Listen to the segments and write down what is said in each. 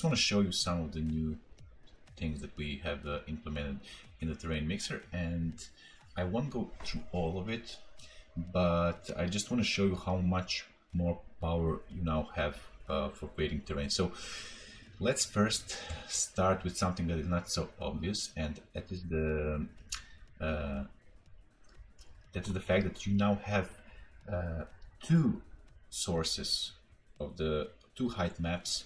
Just want to show you some of the new things that we have uh, implemented in the terrain mixer and I won't go through all of it but I just want to show you how much more power you now have uh, for creating terrain. So let's first start with something that is not so obvious and that is the uh, that is the fact that you now have uh, two sources of the two height maps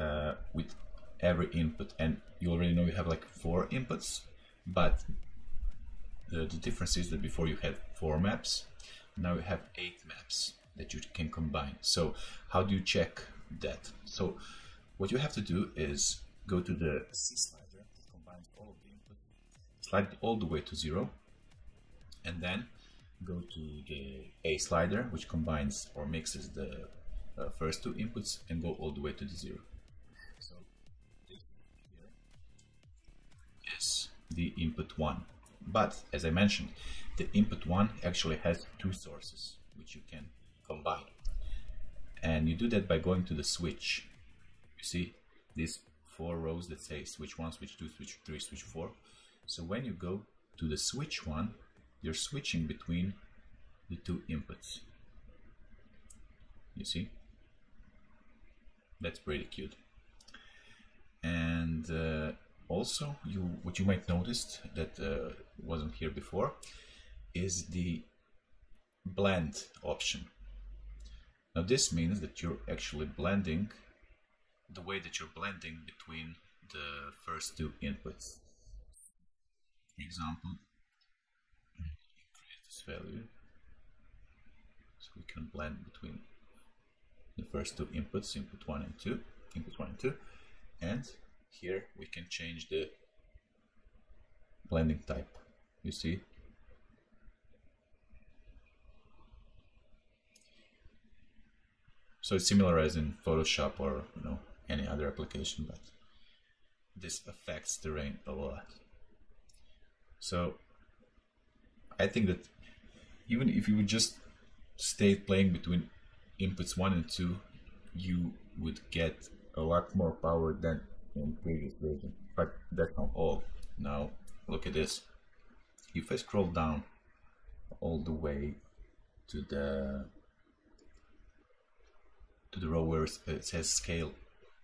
uh, with every input and you already know you have like four inputs but the, the difference is that before you had four maps now you have eight maps that you can combine. So how do you check that? So what you have to do is go to the C slider that combines all of the input slide it all the way to zero and then go to the A slider which combines or mixes the uh, first two inputs and go all the way to the zero the input one but as I mentioned, the input one actually has two sources which you can combine. And you do that by going to the switch. You see these four rows that say switch one, switch two, switch three, switch four. So when you go to the switch one, you're switching between the two inputs. You see? That's pretty cute. And uh, also you what you might notice that uh, wasn't here before is the blend option. Now this means that you're actually blending the way that you're blending between the first two inputs. For example increase this value. So we can blend between the first two inputs input 1 and 2 input 1 and 2 and here we can change the blending type you see? So it's similar as in Photoshop or you know any other application but this affects terrain a lot. So I think that even if you would just stay playing between inputs 1 and 2 you would get a lot more power than in previous version but that's not all. Now look at this. If I scroll down all the way to the to the row where it says scale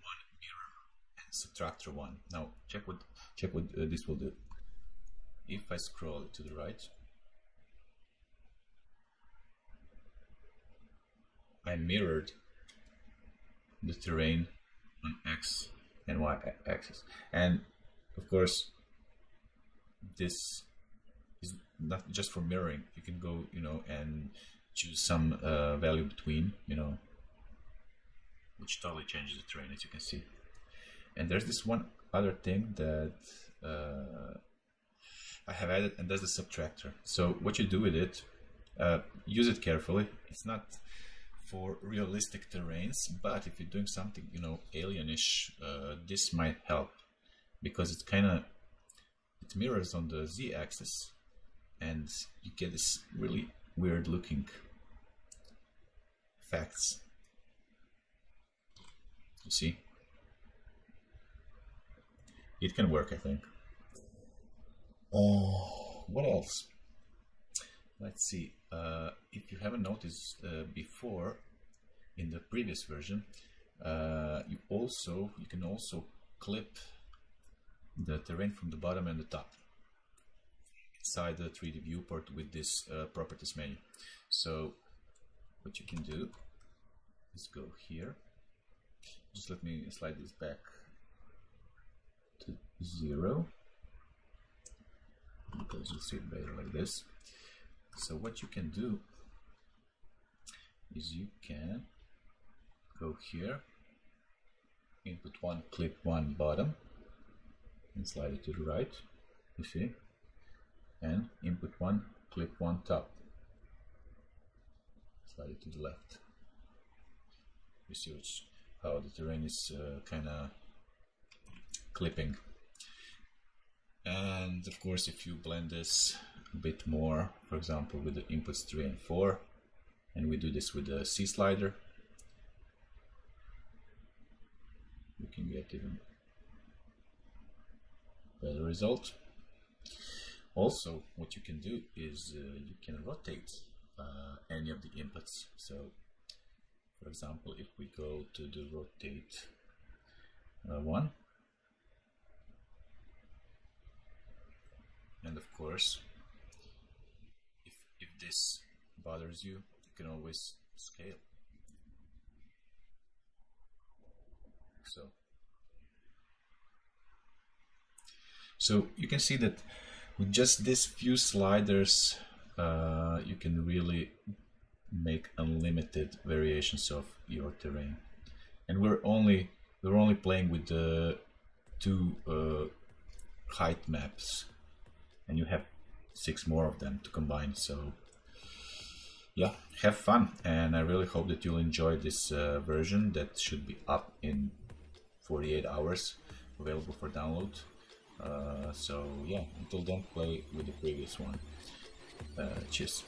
one mirror and subtractor one. Now check what check what uh, this will do. If I scroll to the right I mirrored the terrain on X and y axis and of course this is not just for mirroring. You can go you know and choose some uh, value between you know which totally changes the terrain as you can see. And there's this one other thing that uh, I have added and that's the subtractor. So what you do with it uh, use it carefully. It's not for realistic terrains but if you're doing something you know alienish uh, this might help because it kind of it mirrors on the z-axis and you get this really weird looking effects you see? It can work I think. Oh, what else let's see uh, if you haven't noticed uh, before in the previous version uh, you also you can also clip the terrain from the bottom and the top inside the 3D viewport with this uh, properties menu. So what you can do is go here. Just let me slide this back to zero because you'll see it better like this so what you can do is you can go here input one clip one bottom and slide it to the right you see and input one clip one top. Slide it to the left. You see which how the terrain is uh, kind of clipping. And of course if you blend this bit more for example with the inputs 3 and 4 and we do this with the C slider you can get even better result. Also, what you can do is uh, you can rotate uh, any of the inputs. So, for example, if we go to the rotate uh, one, and of course, this bothers you, you can always scale. So, so you can see that with just these few sliders, uh, you can really make unlimited variations of your terrain. And we're only we're only playing with the two uh, height maps, and you have six more of them to combine. So yeah, have fun, and I really hope that you'll enjoy this uh, version that should be up in 48 hours, available for download. Uh, so yeah, until then, play with the previous one. Uh, cheers.